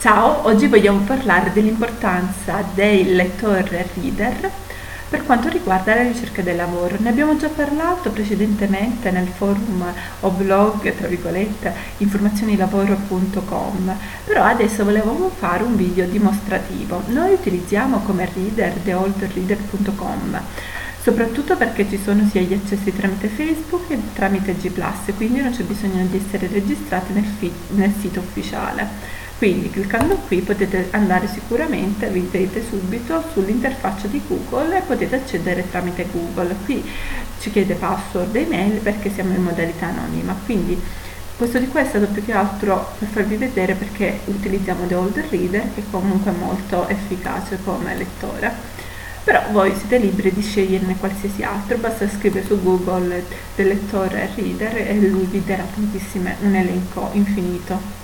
Ciao, oggi vogliamo parlare dell'importanza del lettore reader per quanto riguarda la ricerca del lavoro. Ne abbiamo già parlato precedentemente nel forum o blog, tra virgolette, informazionilavoro.com, però adesso volevamo fare un video dimostrativo. Noi utilizziamo come reader theoldreader.com soprattutto perché ci sono sia gli accessi tramite Facebook che tramite G+, quindi non c'è bisogno di essere registrati nel, nel sito ufficiale. Quindi cliccando qui potete andare sicuramente, vedete subito sull'interfaccia di Google e potete accedere tramite Google. Qui ci chiede password e email perché siamo in modalità anonima. Quindi questo di qua è più che altro per farvi vedere perché utilizziamo The Old Reader che comunque è molto efficace come lettore. Però voi siete liberi di sceglierne qualsiasi altro, basta scrivere su Google del lettore Reader e lui vi darà tantissime, un elenco infinito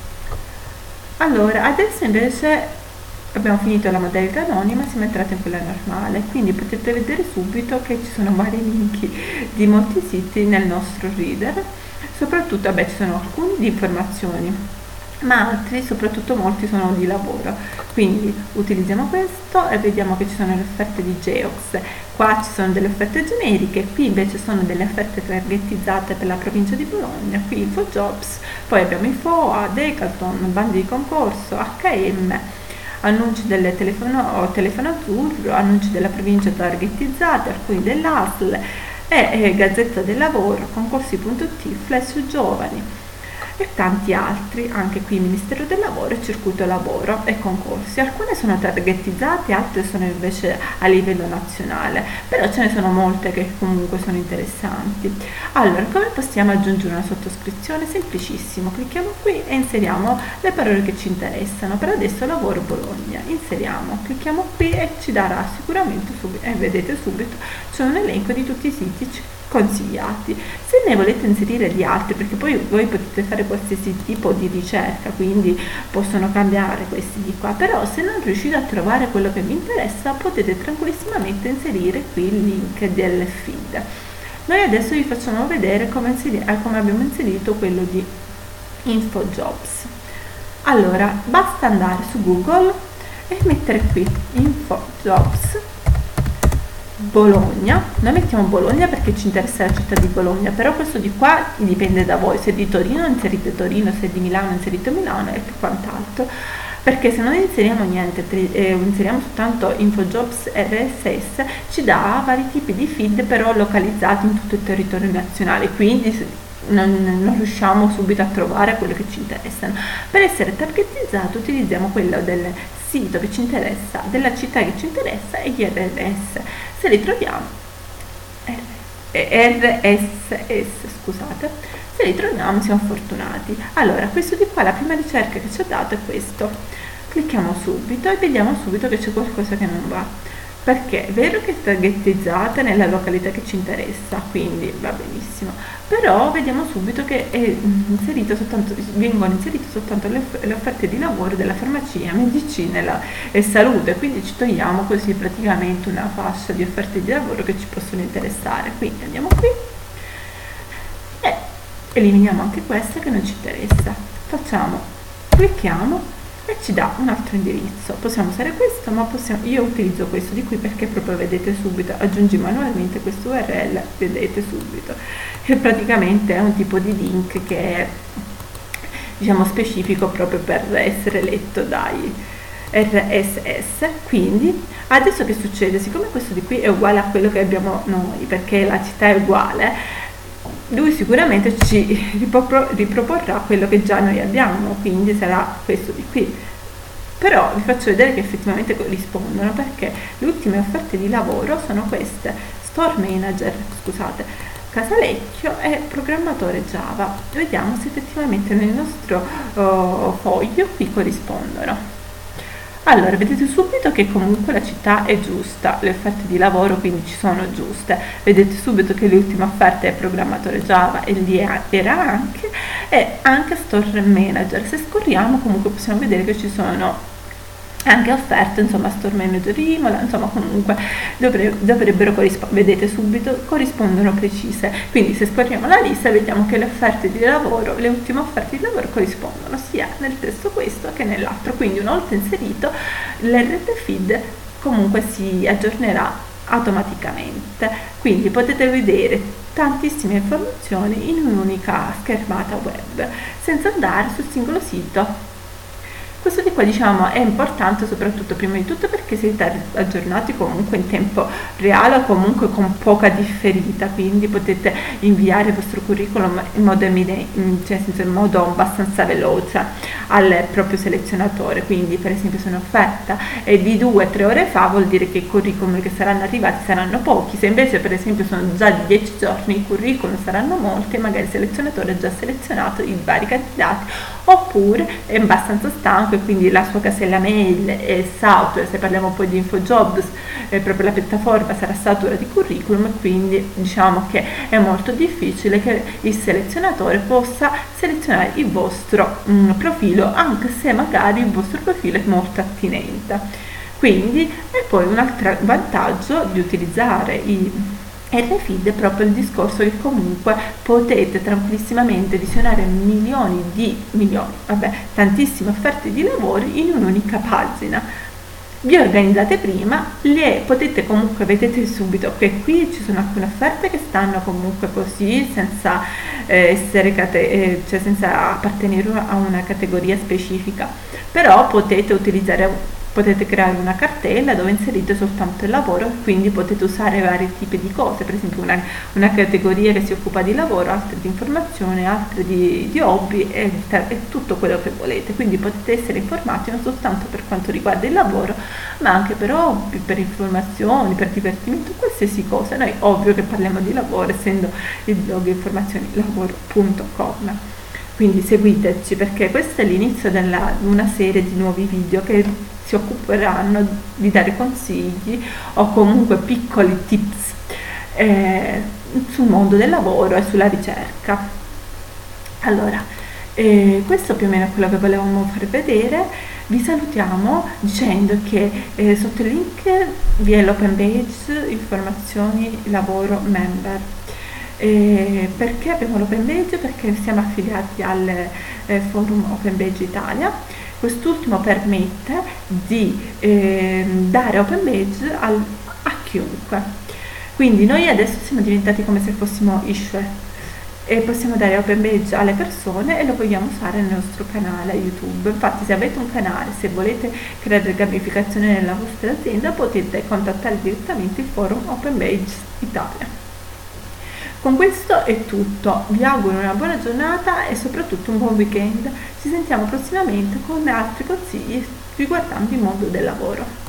allora, adesso invece abbiamo finito la modalità anonima, siamo entrati in quella normale, quindi potete vedere subito che ci sono vari link di molti siti nel nostro reader, soprattutto, vabbè, ci sono alcuni di informazioni, ma altri, soprattutto molti, sono di lavoro. Quindi utilizziamo questo e vediamo che ci sono le offerte di Geox. Qua ci sono delle offerte generiche, qui invece sono delle offerte targetizzate per la provincia di Bologna, qui InfoJobs, poi abbiamo InfoA, Decathlon, bandi di concorso, HM, annunci delle telefono, telefono azzurro, annunci della provincia targetizzate, alcuni dell'ASL e, e Gazzetta del Lavoro, concorsi.it, flash giovani e tanti altri, anche qui Ministero del Lavoro e Circuito Lavoro e concorsi. Alcune sono targetizzate, altre sono invece a livello nazionale, però ce ne sono molte che comunque sono interessanti. Allora, come possiamo aggiungere una sottoscrizione? Semplicissimo, clicchiamo qui e inseriamo le parole che ci interessano. Per adesso lavoro Bologna, inseriamo, clicchiamo qui e ci darà sicuramente subito, e vedete subito, c'è un elenco di tutti i siti consigliati. Se ne volete inserire di altri, perché poi voi potete fare qualsiasi tipo di ricerca, quindi possono cambiare questi di qua, però se non riuscite a trovare quello che vi interessa potete tranquillissimamente inserire qui il link del feed. Noi adesso vi facciamo vedere come, inserire, eh, come abbiamo inserito quello di InfoJobs. Allora, basta andare su Google e mettere qui InfoJobs Bologna, noi mettiamo Bologna perché ci interessa la città di Bologna, però questo di qua dipende da voi, se è di Torino inserite Torino, se è di Milano inserite Milano e quant'altro, perché se non inseriamo niente, eh, inseriamo soltanto InfoJobs RSS, ci dà vari tipi di feed però localizzati in tutto il territorio nazionale, quindi non, non, riusciamo subito a trovare quello che ci interessano. Per essere targetizzato utilizziamo quello del sito che ci interessa, della città che ci interessa e gli RSS. Se li troviamo, RSS, scusate, se li troviamo siamo fortunati. Allora, questo di qua, la prima ricerca che ci ha dato è questo. Clicchiamo subito e vediamo subito che c'è qualcosa che non va perché è vero che è targetizzata nella località che ci interessa, quindi va benissimo, però vediamo subito che soltanto, vengono inserite soltanto le, le, offerte di lavoro della farmacia, medicina la, e salute, quindi ci togliamo così praticamente una fascia di offerte di lavoro che ci possono interessare. Quindi andiamo qui e eliminiamo anche questa che non ci interessa. Facciamo, clicchiamo e ci dà un altro indirizzo. Possiamo usare questo, ma possiamo, io utilizzo questo di qui perché proprio vedete subito, aggiungi manualmente questo URL, vedete subito. E praticamente è un tipo di link che è diciamo specifico proprio per essere letto dai RSS. Quindi adesso che succede? Siccome questo di qui è uguale a quello che abbiamo noi, perché la città è uguale, lui sicuramente ci riproporrà quello che già noi abbiamo, quindi sarà questo di qui. Però vi faccio vedere che effettivamente corrispondono perché le ultime offerte di lavoro sono queste, Store Manager, scusate, Casalecchio e programmatore Java. Vediamo se effettivamente nel nostro uh, foglio qui corrispondono. Allora, vedete subito che comunque la città è giusta, le offerte di lavoro quindi ci sono giuste, vedete subito che l'ultima offerta è programmatore Java e lì era anche, e anche Store Manager. Se scorriamo comunque possiamo vedere che ci sono anche offerte insomma store manager Imola insomma comunque dovrebbero corrispondere vedete subito corrispondono precise. Quindi se scorriamo la lista vediamo che le offerte di lavoro le ultime offerte di lavoro corrispondono sia nel testo questo che nell'altro. Quindi una volta inserito l'RT feed comunque si aggiornerà automaticamente. Quindi potete vedere tantissime informazioni in un'unica schermata web senza andare sul singolo sito questo di qua diciamo è importante soprattutto prima di tutto perché siete aggiornati comunque in tempo reale o comunque con poca differita, quindi potete inviare il vostro curriculum in modo, cioè in modo abbastanza veloce al proprio selezionatore, quindi per esempio se un'offerta è di due o tre ore fa vuol dire che i curriculum che saranno arrivati saranno pochi, se invece per esempio sono già di dieci giorni i curriculum saranno molti e magari il selezionatore ha già selezionato i vari candidati oppure è abbastanza stanco e quindi la sua casella mail è satura, se parliamo poi di InfoJobs, eh, proprio la piattaforma sarà satura di curriculum quindi diciamo che è molto difficile che il selezionatore possa selezionare il vostro mh, mm, profilo anche se magari il vostro profilo è molto attinente. Quindi e poi un altro vantaggio di utilizzare i RFID è proprio il discorso che comunque potete tranquillissimamente visionare milioni di milioni, vabbè, tantissime offerte di lavori in un'unica pagina. Vi organizzate prima, le potete comunque, vedete subito che qui ci sono alcune offerte che stanno comunque così senza eh, essere cate- eh, cioè senza appartenere a una categoria specifica, però potete utilizzare potete creare una cartella dove inserite soltanto il lavoro quindi potete usare vari tipi di cose per esempio una, una categoria che si occupa di lavoro altre di informazione altre di, di hobby e, e, tutto quello che volete. Quindi potete essere informati non soltanto per quanto riguarda il lavoro ma anche per hobby per informazioni per divertimento qualsiasi cosa. Noi ovvio che parliamo di lavoro essendo il blog informazioni lavoro.com quindi seguiteci perché questo è l'inizio di una serie di nuovi video che si occuperanno di dare consigli o comunque piccoli tips eh, sul mondo del lavoro e sulla ricerca. Allora, eh, questo più o meno è quello che volevamo far vedere. Vi salutiamo dicendo che eh, sotto il link vi è l'open page informazioni lavoro member. Eh, perché abbiamo l'open page? Perché siamo affiliati al eh, forum Open Page Italia Quest'ultimo permette di eh, dare open badge al, a chiunque. Quindi noi adesso siamo diventati come se fossimo issuer e possiamo dare open badge alle persone e lo vogliamo usare nel nostro canale YouTube. Infatti se avete un canale, se volete creare gamificazione nella vostra azienda potete contattare direttamente il forum Open Badge Italia. Con questo è tutto, vi auguro una buona giornata e soprattutto un buon weekend. Ci sentiamo prossimamente con altri consigli riguardanti il mondo del lavoro.